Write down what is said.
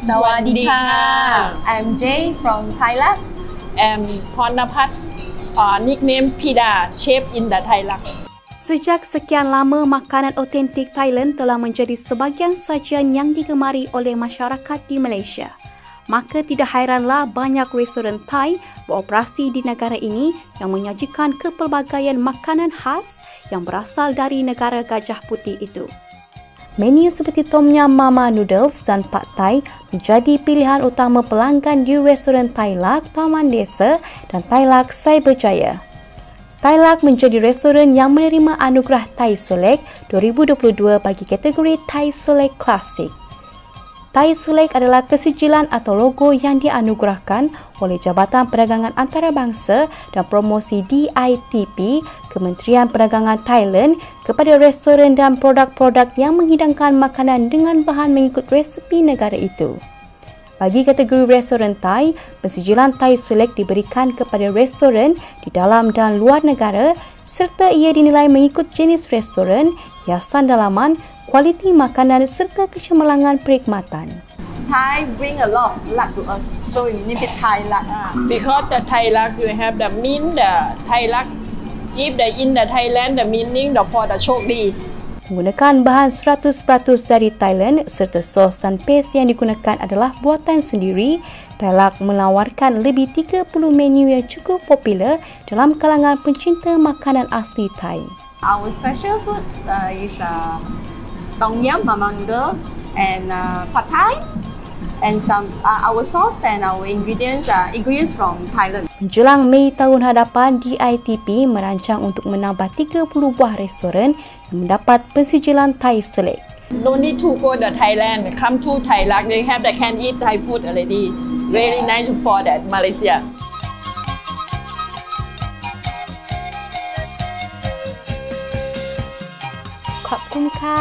Sawadika. I'm Jay from Thailand. I'm Pornapat, uh, nickname Pida, chef in the Thailand. Sejak sekian lama, makanan otentik Thailand telah menjadi sebahagian sajian yang digemari oleh masyarakat di Malaysia maka tidak hairanlah banyak restoran Thai beroperasi di negara ini yang menyajikan kepelbagaian makanan khas yang berasal dari negara gajah putih itu. Menu seperti Tom Yum Mama Noodles dan Pad Thai menjadi pilihan utama pelanggan di restoran Thailak Taman Desa dan Thailak Cyberjaya. Thailak menjadi restoran yang menerima anugerah Thai Select 2022 bagi kategori Thai Select Classic. Thai Select adalah kesijilan atau logo yang dianugerahkan oleh Jabatan Perdagangan Antarabangsa dan Promosi DITP Kementerian Perdagangan Thailand kepada restoran dan produk-produk yang menghidangkan makanan dengan bahan mengikut resepi negara itu. Bagi kategori restoran Thai, pensijilan Thai Select diberikan kepada restoran di dalam dan luar negara serta ia dinilai mengikut jenis restoran, hiasan dalaman, kualiti makanan serta kecemerlangan perkhidmatan. Thai bring a lot of luck to us, so we need it Thai luck. Because the Thai luck, you have the mean the Thai luck. If the in the Thailand, the meaning the for the โชคดี Menggunakan bahan 100% dari Thailand serta sos dan paste yang digunakan adalah buatan sendiri, Thailak menawarkan lebih 30 menu yang cukup popular dalam kalangan pencinta makanan asli Thai. Our special food uh, is uh, tom yum mama noodles and uh, pad thai and some uh, our sauce and our ingredients are uh, ingredients from Thailand. Menjelang Mei tahun hadapan, DITP merancang untuk menambah 30 buah restoran yang mendapat persijilan Thai Select. No need to go to Thailand. Come to Thailand, they have the can eat Thai food already. Very yeah. nice for that Malaysia. ขอบคุณค่ะ